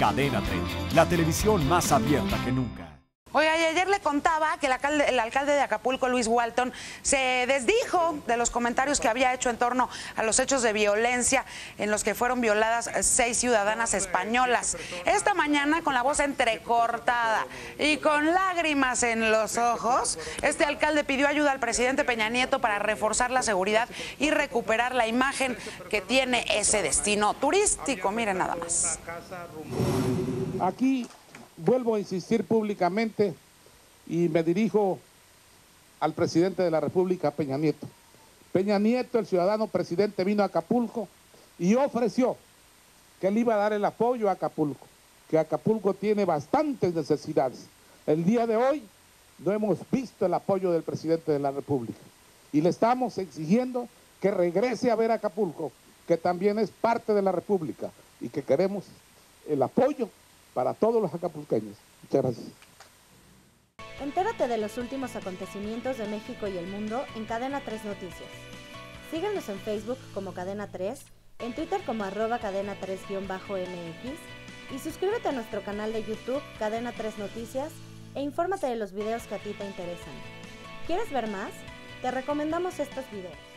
Cadena 30, la televisión más abierta que nunca. Oye, ayer le contaba que el alcalde, el alcalde, de Acapulco, Luis Walton, se desdijo de los comentarios que había hecho en torno a los hechos de violencia en los que fueron violadas seis ciudadanas españolas. Esta mañana, con la voz entrecortada y con lágrimas en los ojos, este alcalde pidió ayuda al presidente Peña Nieto para reforzar la seguridad y recuperar la imagen que tiene ese destino turístico. Miren nada más. Aquí vuelvo a insistir públicamente y me dirijo al presidente de la República, Peña Nieto. Peña Nieto, el ciudadano presidente, vino a Acapulco y ofreció que le iba a dar el apoyo a Acapulco, que Acapulco tiene bastantes necesidades. El día de hoy no hemos visto el apoyo del presidente de la República y le estamos exigiendo que regrese a ver Acapulco, que también es parte de la República y que queremos el apoyo para todos los acapulqueños. Muchas gracias. Entérate de los últimos acontecimientos de México y el mundo en Cadena 3 Noticias. Síguenos en Facebook como Cadena 3, en Twitter como arroba cadena 3-mx y suscríbete a nuestro canal de YouTube Cadena 3 Noticias e infórmate de los videos que a ti te interesan. ¿Quieres ver más? Te recomendamos estos videos.